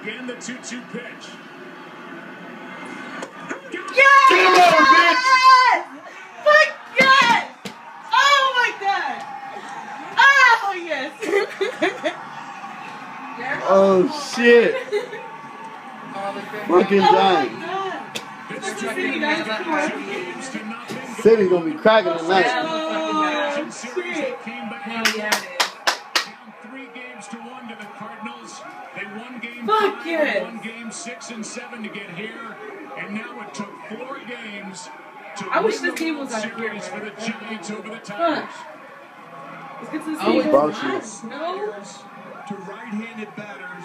Again, the 2-2 pitch. Yes! Come on, bitch! Fuck yes! Oh my god! Oh yes! Oh shit! Fucking oh my giant. god! City, guys. Come on. Games to nothing. City's gonna be cracking tonight. Oh Series shit! that came back Hell yeah, it is. down three games to one to the Cardinals. They won game Fuck five, yes. won game six and seven to get here, and now it took four games to I wish win this the game World was out here, Series for the man. Giants over the Fuck. Tigers. Let's get to the Oh, it's Bullshit. No. To right-handed batters.